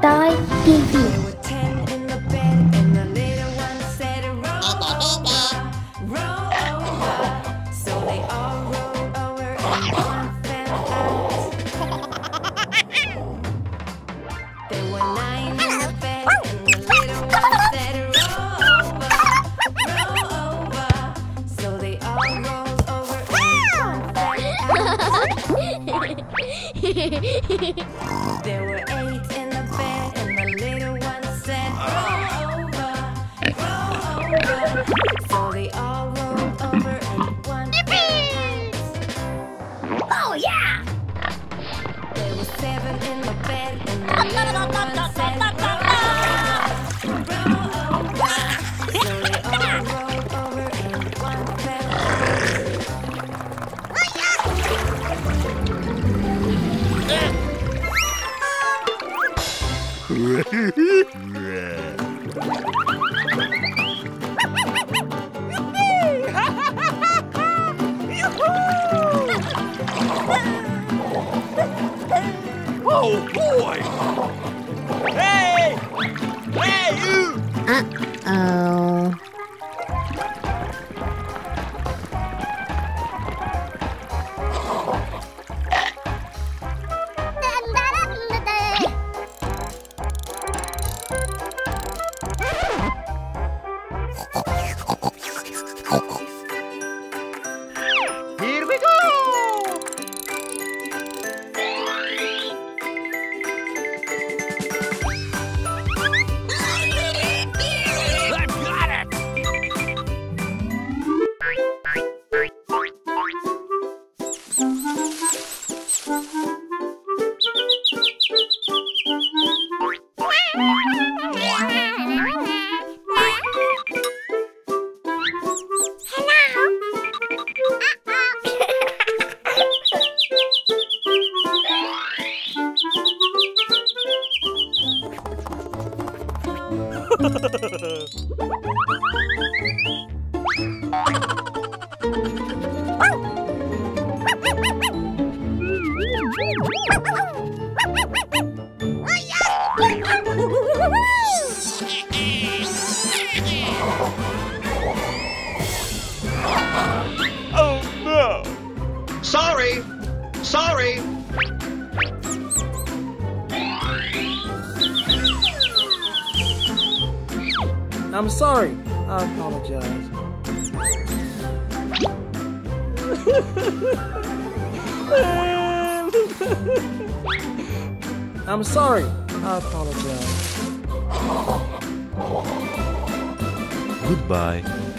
Toy TV There were So they all rolled over, and one fell out. Oh yeah! There were seven in the bed, and the little one said, Roll Oh boy! Hey! Hey, you! Oh. Oh no! Sorry. Sorry. I'm sorry. I apologize. I'm sorry. I apologize. Goodbye.